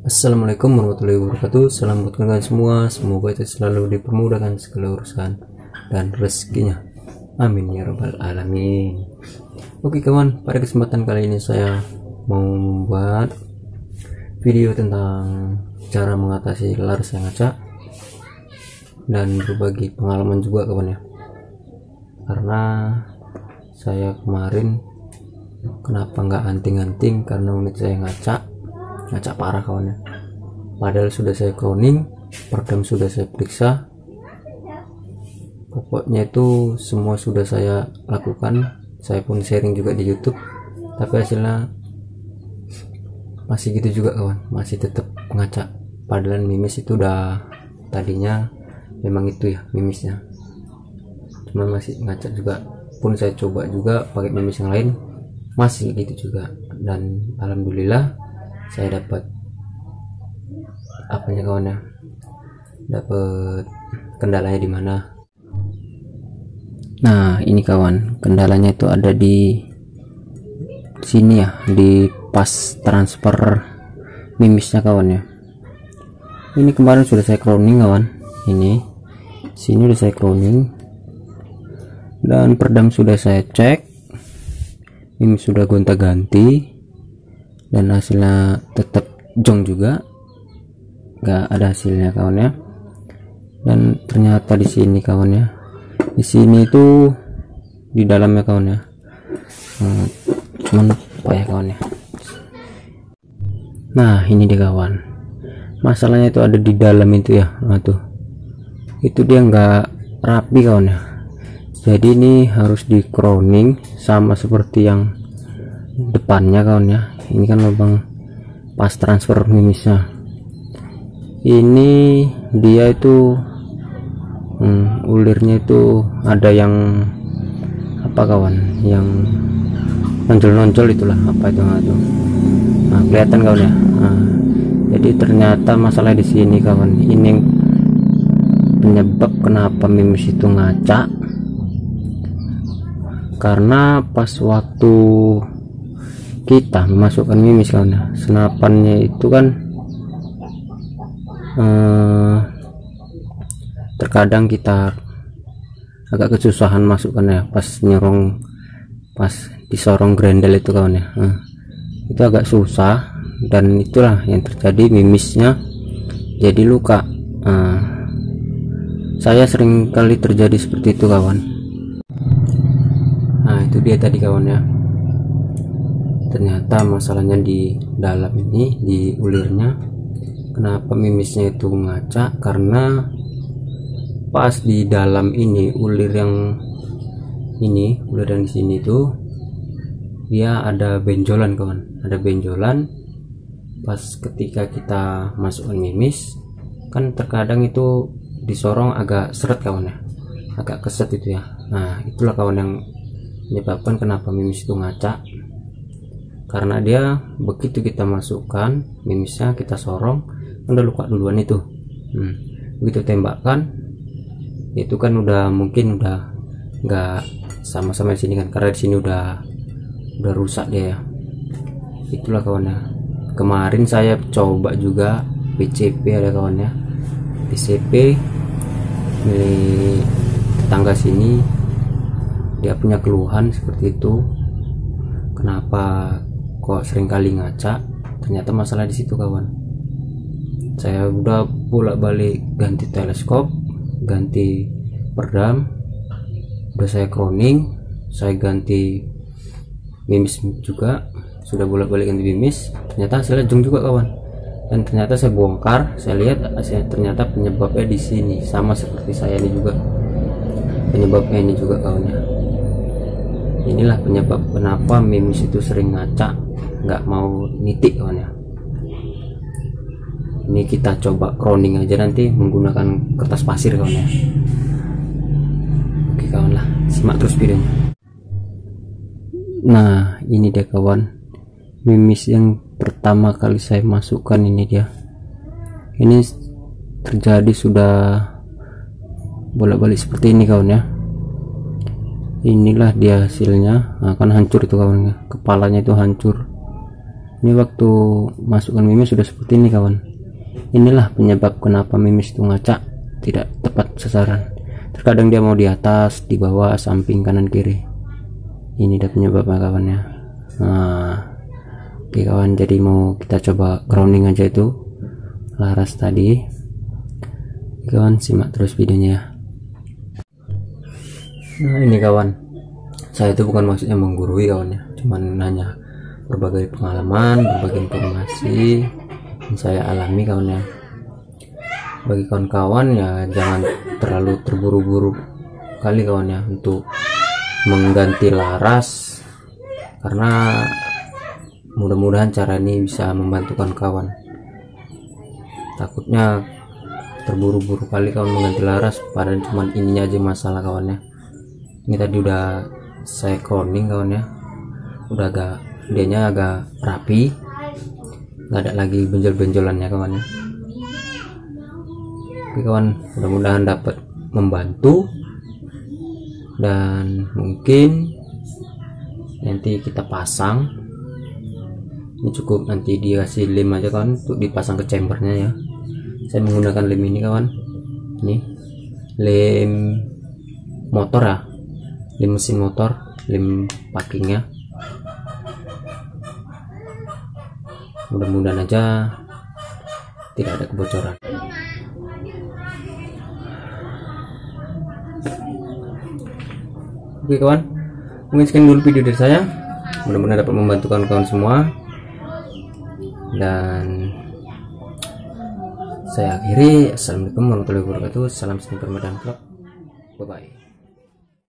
Assalamualaikum warahmatullahi wabarakatuh. Salam buat kalian semua. Semoga kita selalu dipermudahkan segala urusan Dan rezekinya. Amin ya rabbal alamin. Oke kawan pada kesempatan kali ini saya Mau membuat Video tentang Cara mengatasi laras yang ngaca Dan berbagi pengalaman juga kawan ya. Karena Saya kemarin Kenapa nggak anting-anting Karena unit saya ngaca ngacak parah kawannya. Padahal sudah saya cloning peredam sudah saya periksa. Pokoknya itu semua sudah saya lakukan. Saya pun sharing juga di YouTube. Tapi hasilnya masih gitu juga kawan. Masih tetap ngacak padahal mimis itu udah tadinya memang itu ya mimisnya. Cuma masih ngacak juga. Pun saya coba juga pakai mimis yang lain. Masih gitu juga. Dan alhamdulillah saya dapat apanya kawan ya? Dapat kendalanya di mana? Nah ini kawan kendalanya itu ada di sini ya di pas transfer mimisnya kawan ya. Ini kemarin sudah saya cloning kawan. Ini sini udah saya cloning dan perdam sudah saya cek. Ini sudah gonta ganti dan hasilnya tetap jong juga. Nggak ada hasilnya kawan ya. Dan ternyata di sini kawan ya. Di sini itu di dalamnya kawan ya. Hmm, cuman apa ya kawan ya. Nah ini dia kawan. Masalahnya itu ada di dalam itu ya. Nah tuh. Itu dia nggak rapi kawan ya. Jadi ini harus di crowning sama seperti yang depannya kawan ya ini kan lubang pas transfer mimisnya ini dia itu hmm, ulirnya itu ada yang apa kawan yang nonjol-nonjol itulah apa itu itu nah kelihatan kawan ya? Nah, jadi ternyata masalah di sini kawan ini penyebab kenapa mimis itu ngaca. Karena pas waktu kita memasukkan mimis kawan ya senapannya itu kan eh, terkadang kita agak kesusahan masukkan ya pas nyerong pas disorong grendel itu kawan ya. Eh, itu agak susah dan itulah yang terjadi mimisnya jadi luka. Eh, saya sering kali terjadi seperti itu kawan. Nah itu dia tadi kawan ya ternyata masalahnya di dalam ini di ulirnya. Kenapa mimisnya itu ngaca? Karena pas di dalam ini ulir yang ini ulir yang di sini tuh dia ada benjolan kawan. Ada benjolan. Pas ketika kita masukkan mimis kan terkadang itu disorong agak seret kawan ya. Agak keset itu ya. Nah itulah kawan yang menyebabkan kenapa mimis itu ngaca karena dia begitu kita masukkan mimisnya kita sorong udah luka duluan itu. Hmm. begitu tembakan itu kan udah mungkin udah nggak sama-sama di sini kan karena di sini udah udah rusak dia. Ya itulah kawannya. Kemarin saya coba juga PCP ada kawannya. PCP milik tetangga sini dia punya keluhan seperti itu. Kenapa kok sering kali ngaca ternyata masalah di situ kawan. Saya udah bolak balik ganti teleskop ganti peredam udah saya croning saya ganti mimis juga sudah bolak balik ganti mimis ternyata hasilnya jong juga kawan. Dan ternyata saya bongkar saya lihat ternyata penyebabnya di sini sama seperti saya ini juga. Penyebabnya ini juga kawannya inilah penyebab kenapa mimis itu sering ngaca nggak mau nitik kawan ya ini kita coba crowning aja nanti menggunakan kertas pasir kawan ya oke kawan lah. Simak terus videonya. Nah ini dia kawan. Mimis yang pertama kali saya masukkan ini dia. Ini terjadi sudah bolak-balik seperti ini kawan ya. Inilah dia hasilnya. Akan nah, hancur itu kawan. Kepalanya itu hancur ini waktu masukkan mimis sudah seperti ini kawan. Inilah penyebab kenapa mimis itu ngacak tidak tepat sasaran. Terkadang dia mau di atas di bawah samping kanan kiri. Ini dah penyebabnya kawannya nah oke kawan jadi mau kita coba grounding aja itu. Laras tadi. Kawan simak terus videonya ya. Nah ini kawan. Saya itu bukan maksudnya menggurui kawannya cuman nanya berbagai pengalaman berbagai informasi yang saya alami kawannya bagi kawan-kawan ya jangan terlalu terburu-buru kali kawannya untuk mengganti laras. Karena mudah-mudahan cara ini bisa membantu kawan-kawan takutnya terburu-buru kali kawan mengganti laras padahal cuman ininya aja masalah kawannya ini tadi udah saya crowning kawannya udah agak dianya agak rapi. Nggak ada lagi benjol-benjolannya kawannya oke kawan mudah-mudahan dapat membantu. Dan mungkin nanti kita pasang. Ini cukup nanti dikasih lem aja kan untuk dipasang ke chambernya ya. Saya menggunakan lem ini kawan. Ini. Lem motor ya. Lem mesin motor lem packingnya mudah-mudahan aja tidak ada kebocoran. Oke kawan. Mungkin sekian dulu video dari saya. Mudah-mudahan dapat membantu kawan-kawan semua. Dan saya akhiri. Assalamualaikum warahmatullahi wabarakatuh. Salam sniper medan club bye bye